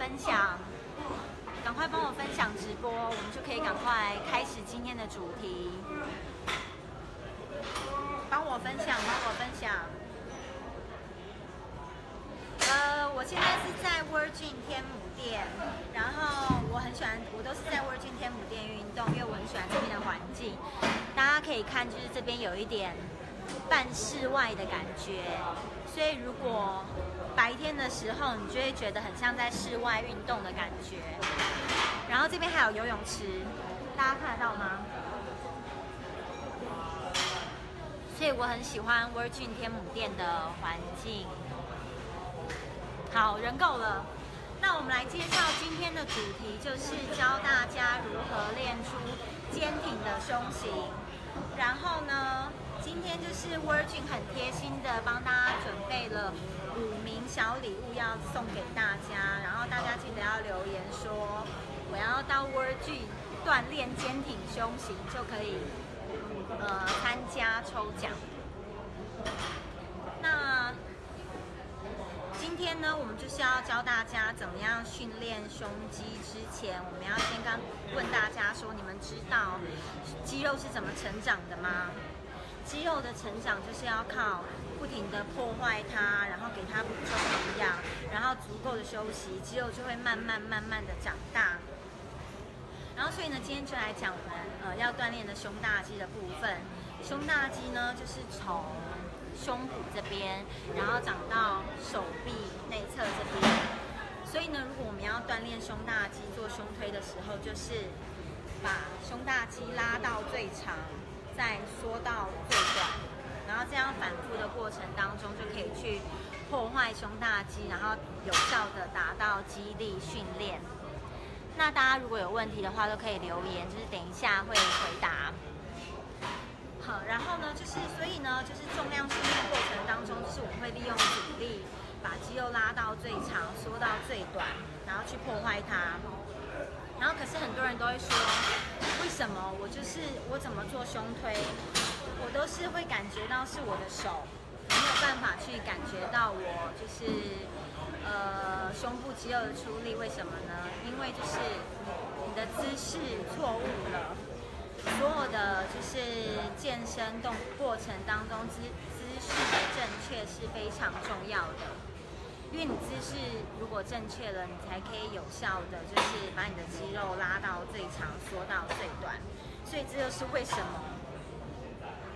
分享，赶快帮我分享直播，我们就可以赶快开始今天的主题。帮我分享，帮我分享。呃，我现在是在 Virgin 天母店，然后我很喜欢，我都是在 Virgin 天母店运动，因为我很喜欢这边的环境。大家可以看，就是这边有一点半室外的感觉，所以如果白天的时候，你就会觉得很像在室外运动的感觉。然后这边还有游泳池，大家看得到吗？所以我很喜欢 Virgin 天母店的环境。好，人够了。那我们来介绍今天的主题，就是教大家如何练出坚挺的胸型。然后呢，今天就是 Virgin 很贴心的帮大家准备了五名小礼物要送给大家，然后大家记得要留言说我要到 Virgin 锻炼坚挺胸型，就可以呃参加抽奖。那今天呢，我们就是要教大家怎么样训练胸肌。之前，我们要先刚问大家说，你们知道肌肉是怎么成长的吗？肌肉的成长就是要靠不停的破坏它，然后给它补充营养，然后足够的休息，肌肉就会慢慢慢慢的长大。然后，所以呢，今天就来讲我们呃要锻炼的胸大肌的部分。胸大肌呢，就是从胸骨这边，然后长到手臂内侧这边。所以呢，如果我们要锻炼胸大肌做胸推的时候，就是把胸大肌拉到最长，再缩到最短，然后这样反复的过程当中，就可以去破坏胸大肌，然后有效的达到肌力训练。那大家如果有问题的话，都可以留言，就是等一下会回答。好，然后呢，就是所以呢，就是重量训练过程当中，就是我们会利用阻力把肌肉拉到最长，缩到最短，然后去破坏它。然后可是很多人都会说，为什么我就是我怎么做胸推，我都是会感觉到是我的手没有办法去感觉到我就是呃胸部肌肉的出力，为什么呢？因为就是你的姿势错误了。所有的就是健身动过程当中姿姿势的正确是非常重要的，因为你姿势如果正确了，你才可以有效的就是把你的肌肉拉到最长，缩到最短。所以这就是为什么，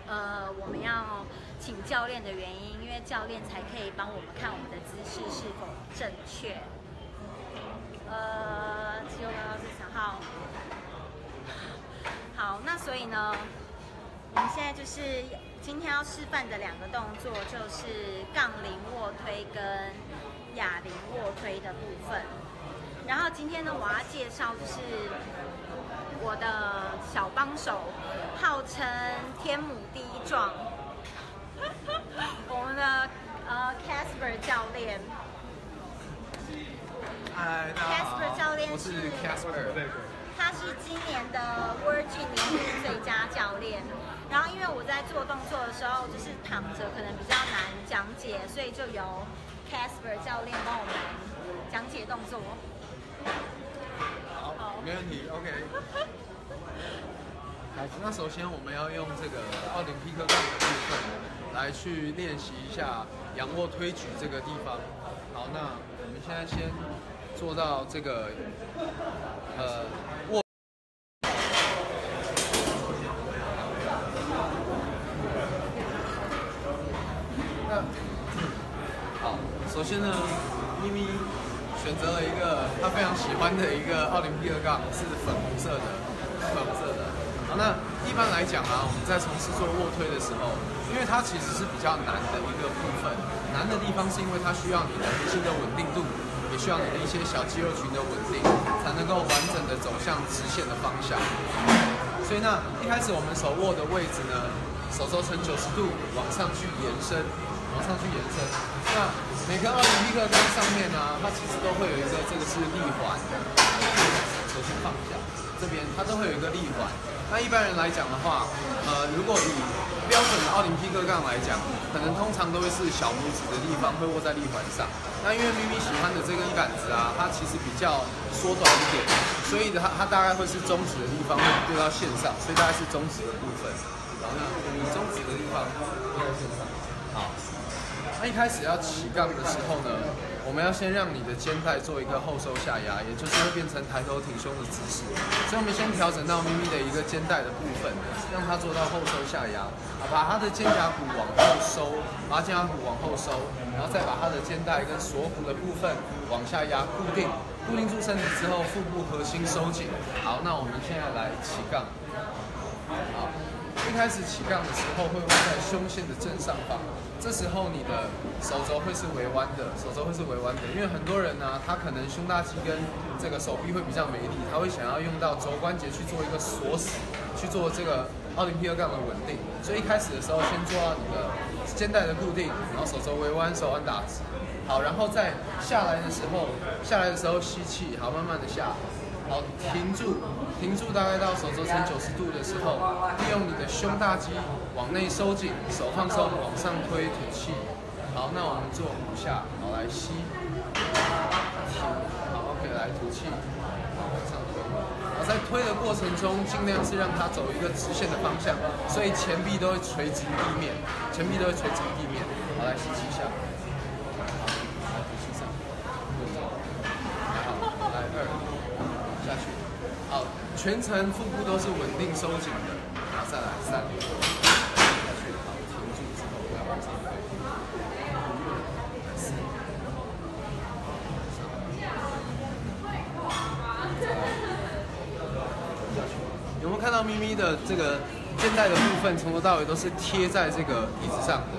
呃，我们要请教练的原因，因为教练才可以帮我们看我们的姿势是否正确。呃，肌肉拉到最长，好。好，那所以呢，我们现在就是今天要示范的两个动作，就是杠铃卧推跟哑铃卧推的部分。然后今天呢，我要介绍就是我的小帮手，号称天母第一壮，我们的呃 Casper 教练。Casper 教练是是 Casper。他是今年的 Virgin 年度最佳教练。然后因为我在做动作的时候，就是躺着可能比较难讲解，所以就由 Casper 教练帮我们讲解动作。好，没问题，OK。那首先我们要用这个奥林匹克杠的部分来去练习一下仰卧推举这个地方。好，那我们现在先做到这个呃卧。那好，首先呢，咪咪选择了一个他非常喜欢的一个奥林匹克杠，是粉红色的，粉红色的。好，那一般来讲啊，我们在从事做卧推的时候，因为它其实是比较难的一个部分。难的地方是因为它需要你的核心的稳定度，也需要你的一些小肌肉群的稳定，才能够完整的走向直线的方向。所以那一开始我们手握的位置呢，手肘呈九十度往上去延伸，往上去延伸。那每个奥林匹克杆上面呢，它其实都会有一个这个是立环。首先放下，这边它都会有一个立环。那一般人来讲的话，呃，如果以标准的奥林匹克杠来讲，可能通常都会是小拇指的地方会握在立环上。那因为咪咪喜欢的这个杆子啊，它其实比较缩短一点，所以它它大概会是中指的地方会对到线上，所以大概是中指的部分。好，那你中指的地方对到线上。一开始要起杠的时候呢？我们要先让你的肩带做一个后收下压，也就是会变成抬头挺胸的姿势。所以我们先调整到咪咪的一个肩带的部分，让它做到后收下压，把它的肩胛骨往后收，把肩胛骨往后收，然后再把它的肩带跟锁骨的部分往下压，固定，固定住身体之后，腹部核心收紧。好，那我们现在来起杠。好，开始起杠的时候会握在胸线的正上方。这时候你的手肘会是微弯的，手肘会是微弯的，因为很多人呢，他可能胸大肌跟这个手臂会比较没力，他会想要用到肘关节去做一个锁死，去做这个奥林匹克杠的稳定。所以一开始的时候，先做到你的肩带的固定，然后手肘微弯，手腕打直。好，然后再下来的时候，下来的时候吸气，好，慢慢的下。好，停住，停住，大概到手肘呈九十度的时候，利用你的胸大肌往内收紧，手放松，往上推，吐气。好，那我们做五下，好，来吸，停，好，OK，来吐气，好，往上推。好，在推的过程中，尽量是让它走一个直线的方向，所以前臂都会垂直于地面，前臂都会垂直地面。好，来吸七下。全程腹部都是稳定收紧的，然后再来三，下去，好，停住之后再往上推，有没有看到咪咪的这个肩带的部分，从头到尾都是贴在这个椅子上的？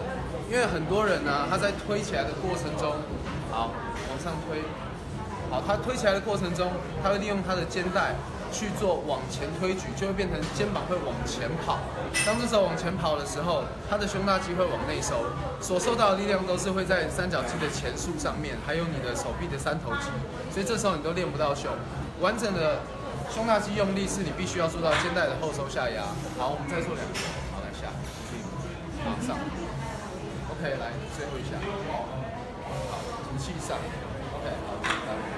因为很多人呢，他在推起来的过程中，好，往上推，好，他推起来的过程中，他会利用他的肩带。去做往前推举，就会变成肩膀会往前跑。当这时候往前跑的时候，他的胸大肌会往内收，所受到的力量都是会在三角肌的前束上面，还有你的手臂的三头肌。所以这时候你都练不到胸。完整的胸大肌用力是你必须要做到肩带的后收下压。好，我们再做两个，好来下，往上。OK，来最后一下，好，吐气上。OK，好，来。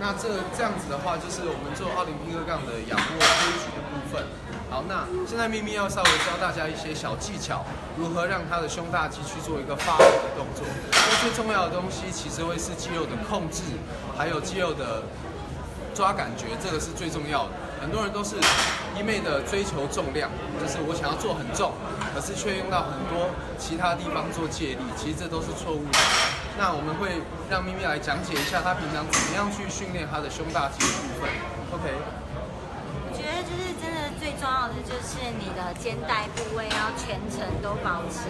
那这这样子的话，就是我们做奥林匹克杠的仰卧推举的部分。好，那现在咪咪要稍微教大家一些小技巧，如何让他的胸大肌去做一个发力的动作。那最重要的东西其实会是肌肉的控制，还有肌肉的抓感觉，这个是最重要的。很多人都是一昧的追求重量，就是我想要做很重，可是却用到很多其他地方做借力，其实这都是错误的。那我们会让咪咪来讲解一下，她平常怎么样去训练她的胸大肌的部分。OK。我觉得就是真的最重要的就是你的肩带部位要全程都保持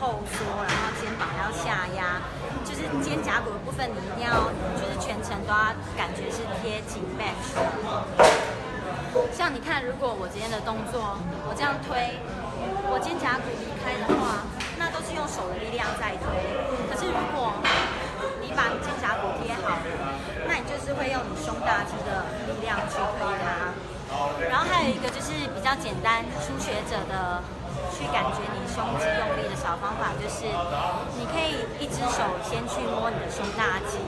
后缩，然后肩膀要下压，就是肩胛骨的部分你一定要就是全程都要感觉是贴紧 back。像你看，如果我今天的动作我这样推，我肩胛骨离开的话。那都是用手的力量在推，可是如果大肌的力量去推它。然后还有一个就是比较简单初学者的去感觉你胸肌用力的小方法，就是你可以一只手先去摸你的胸大肌，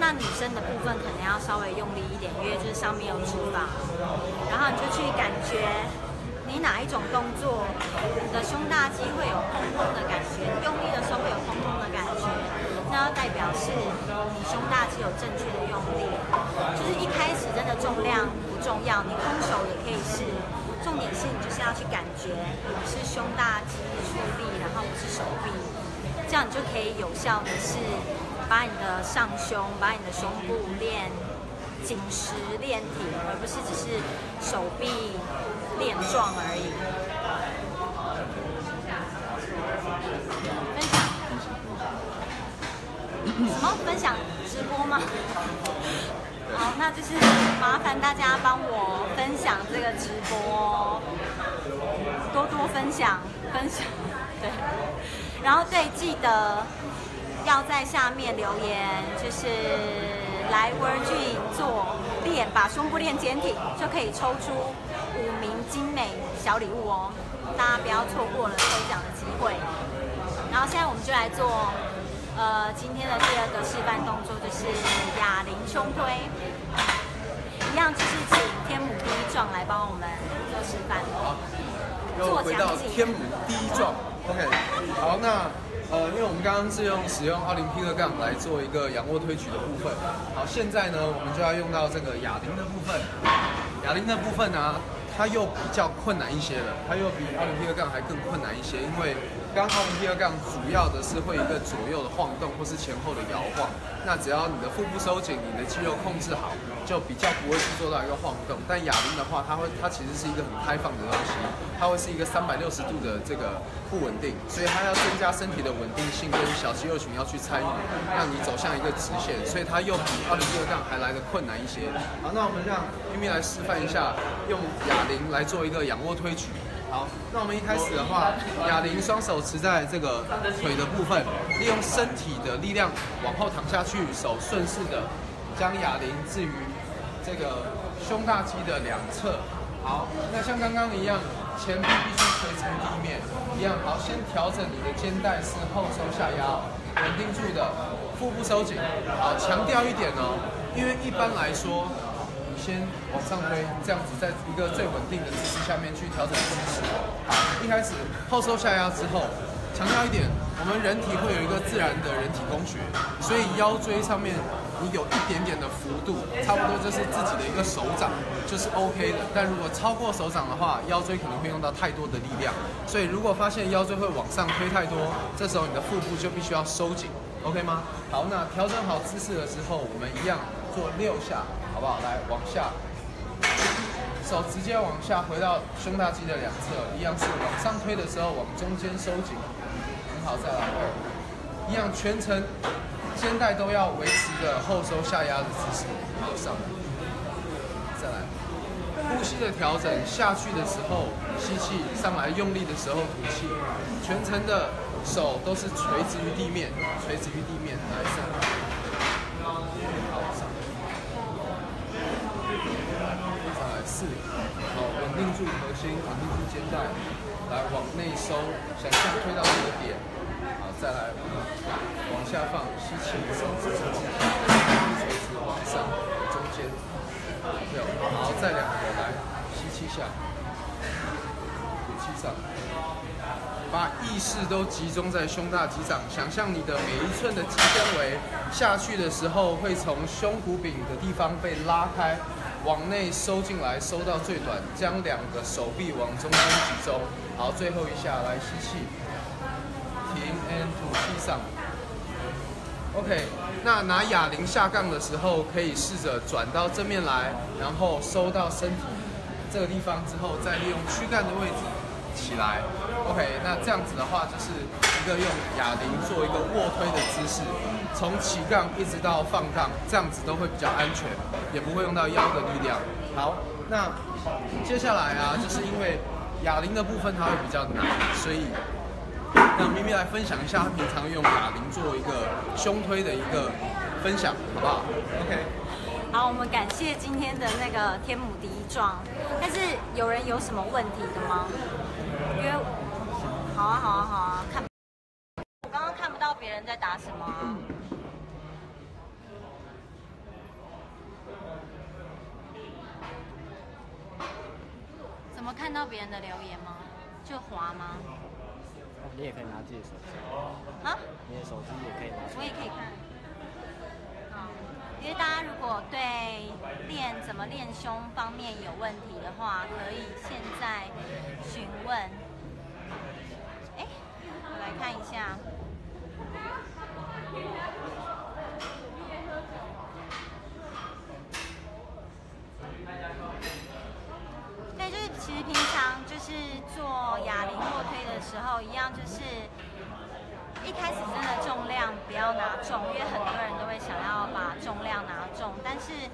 那女生的部分可能要稍微用力一点，因为就是上面有脂肪，然后你就去感觉。你哪一种动作，你的胸大肌会有砰砰的感觉，用力的时候会有砰砰的感觉，那要代表是你胸大肌有正确的用力。就是一开始真的重量不重要，你空手也可以试，重点是你就是要去感觉是胸大肌出力，然后不是手臂，这样你就可以有效的是把你的上胸、把你的胸部练紧实练挺，而不是只是手臂练壮而已。分享？什么分享直播吗？那就是麻烦大家帮我分享这个直播，多多分享分享，对。然后对，记得要在下面留言，就是来 Virgin 做练，把胸部练坚挺，就可以抽出五名精美小礼物哦。大家不要错过了抽奖的机会。然后现在我们就来做。呃，今天的第二个示范动作就是哑铃胸推，一样就是请天母第一壮来帮我们做示范。好，又回到天母第一壮，OK。好，那呃，因为我们刚刚是用使用奥林匹克杠来做一个仰卧推举的部分，好，现在呢，我们就要用到这个哑铃的部分。哑铃的部分呢，它又比较困难一些了，它又比奥林匹克杠还更困难一些，因为。刚奥林匹克杠主要的是会一个左右的晃动，或是前后的摇晃。那只要你的腹部收紧，你的肌肉控制好，就比较不会去做到一个晃动。但哑铃的话，它会，它其实是一个很开放的东西，它会是一个三百六十度的这个不稳定，所以它要增加身体的稳定性，跟小肌肉群要去参与，让你走向一个直线。所以它又比奥林匹克杠还来的困难一些。好，那我们让咪咪来示范一下，用哑铃来做一个仰卧推举。好，那我们一开始的话，哑铃双手持在这个腿的部分，利用身体的力量往后躺下去，手顺势的将哑铃置于这个胸大肌的两侧。好，那像刚刚一样，前臂必须垂直地面，一样。好，先调整你的肩带是后收下压，稳定住的，腹部收紧。好，强调一点哦，因为一般来说。你先往上推，这样子在一个最稳定的姿势下面去调整姿势。好，一开始后收下压之后，强调一点，我们人体会有一个自然的人体工学，所以腰椎上面你有一点点的幅度，差不多就是自己的一个手掌，就是 OK 的。但如果超过手掌的话，腰椎可能会用到太多的力量。所以如果发现腰椎会往上推太多，这时候你的腹部就必须要收紧，OK 吗？好，那调整好姿势了之后，我们一样做六下。好不好？来，往下，手直接往下回到胸大肌的两侧，一样是往上推的时候往中间收紧，很好，再来，一样全程肩带都要维持着后收下压的姿势，好上，再来，呼吸的调整，下去的时候吸气，上来用力的时候吐气，全程的手都是垂直于地面，垂直于地面，来上。好上，再来四，好，稳定住核心，稳定住肩带，来往内收，想象推到这个点，再来往下放，吸气，手指往下，垂直往上，中间，好，再两个，来，吸气下，吐气上，把意识都集中在胸大肌上，想象你的每一寸的肌纤维下去的时候，会从胸骨柄的地方被拉开。往内收进来，收到最短，将两个手臂往中间集中。好，最后一下来吸气，吐气上。OK，那拿哑铃下杠的时候，可以试着转到正面来，然后收到身体这个地方之后，再利用躯干的位置起来。OK，那这样子的话，就是一个用哑铃做一个卧推的姿势。从起杠一直到放杠，这样子都会比较安全，也不会用到腰的力量。好，那接下来啊，就是因为哑铃的部分它会比较难，所以让咪咪来分享一下他平常用哑铃做一个胸推的一个分享，好不好？OK。好，我们感谢今天的那个天母第一壮。但是有人有什么问题的吗？因为好啊，好啊，好啊，看我刚刚看不到别人在打什么。怎么看到别人的留言吗？就滑吗？你也可以拿自己的手机。啊？你的手机也可以拿。我也可以看。好，因为大家如果对练怎么练胸方面有问题的话，可以现在询问。哎，我来看一下。是做哑铃卧推的时候一样，就是一开始真的重量不要拿重，因为很多人都会想要把重量拿重，但是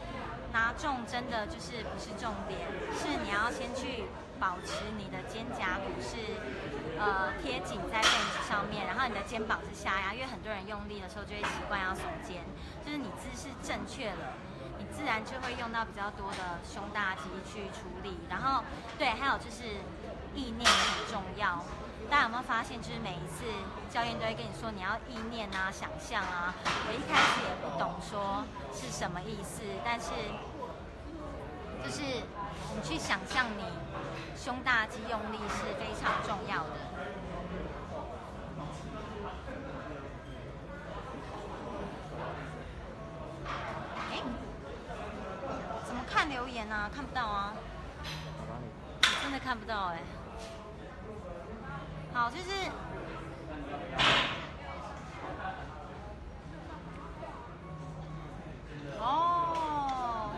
拿重真的就是不是重点，是你要先去保持你的肩胛骨是呃贴紧在 bench 上面，然后你的肩膀是下压，因为很多人用力的时候就会习惯要耸肩，就是你姿势正确了。你自然就会用到比较多的胸大肌去处理，然后对，还有就是意念也很重要。大家有没有发现，就是每一次教练都会跟你说你要意念啊、想象啊。我一开始也不懂说是什么意思，但是就是你去想象你胸大肌用力是非常重要的。哎，怎么看留言啊？看不到啊，真的看不到哎、好，就是哦，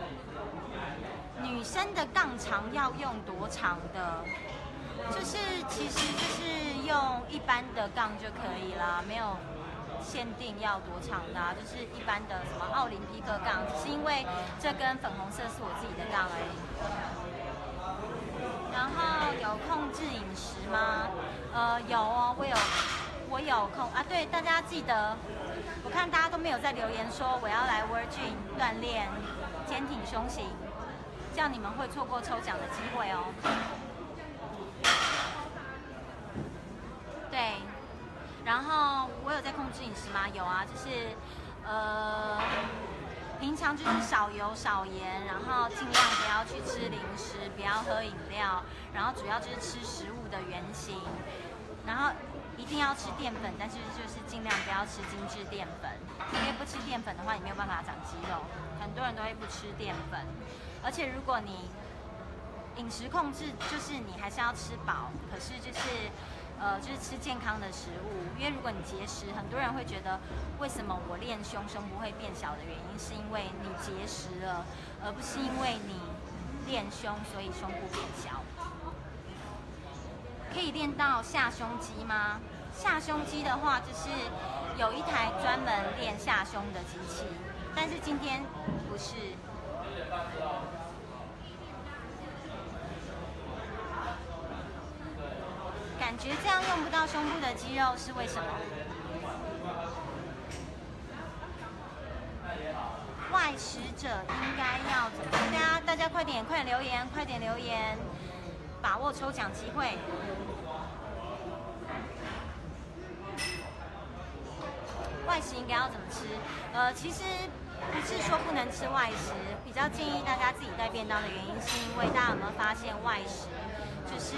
女生的杠长要用多长的？就是其实就是用一般的杠就可以啦，没有限定要多长的、啊，就是一般的什么奥林匹克杠，只是因为这根粉红色是我自己的杠而已。然后有控制饮食吗？呃，有哦，我有，我有控啊。对，大家记得，我看大家都没有在留言说我要来 Virgin 锻炼坚挺胸型，这样你们会错过抽奖的机会哦。对，然后我有在控制饮食吗？有啊，就是呃，平常就是少油少盐，然后尽量不要去吃零食，不要喝饮料，然后主要就是吃食物的原型，然后一定要吃淀粉，但是就是尽量不要吃精致淀粉，因为不吃淀粉的话，你没有办法长肌肉。很多人都会不吃淀粉，而且如果你饮食控制，就是你还是要吃饱，可是就是。呃，就是吃健康的食物，因为如果你节食，很多人会觉得为什么我练胸胸部会变小的原因，是因为你节食了，而不是因为你练胸所以胸部变小。可以练到下胸肌吗？下胸肌的话，就是有一台专门练下胸的机器，但是今天不是。感觉得这样用不到胸部的肌肉是为什么？外食者应该要？大家大家快点快点留言，快点留言，把握抽奖机会。外食应该要怎么吃？呃，其实不是说不能吃外食，比较建议大家自己带便当的原因，是因为大家有没有发现外食就是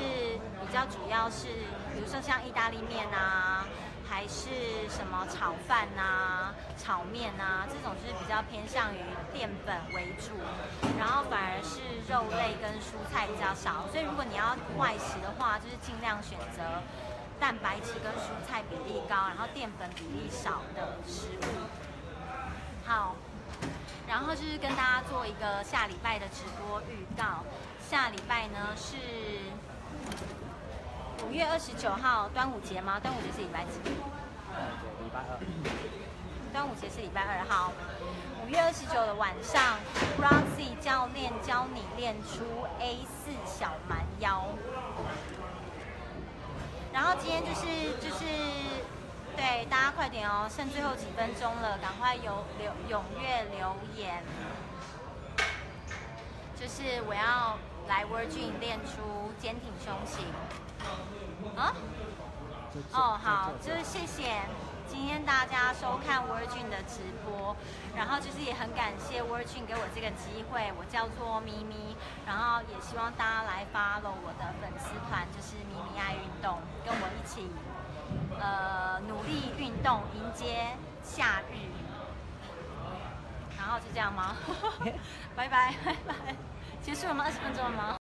比较主要是，比如说像意大利面啊，还是什么炒饭啊、炒面啊，这种就是比较偏向于淀粉为主，然后反而是肉类跟蔬菜比较少。所以如果你要外食的话，就是尽量选择蛋白质跟蔬菜比例高，然后淀粉比例少的食物。好，然后就是跟大家做一个下礼拜的直播预告。下礼拜呢是五月二十九号端午节吗？端午节是礼拜几？礼拜二。端午节是礼拜二号。五月二十九的晚上，Roxy 教练教你练出 A 四小蛮腰。然后今天就是就是，对大家快点哦，剩最后几分钟了，赶快有留踊跃留言。就是我要来 Virgin 练出坚挺胸型。啊？哦，好，就是谢谢今天大家收看 Virgin 的直播，然后就是也很感谢 Virgin 给我这个机会，我叫做咪咪，然后也希望大家来 follow 我的粉丝团，就是咪咪爱运动，跟我一起呃努力运动，迎接夏日。然后就这样吗？拜 拜拜拜，结束了吗？二十分钟了吗？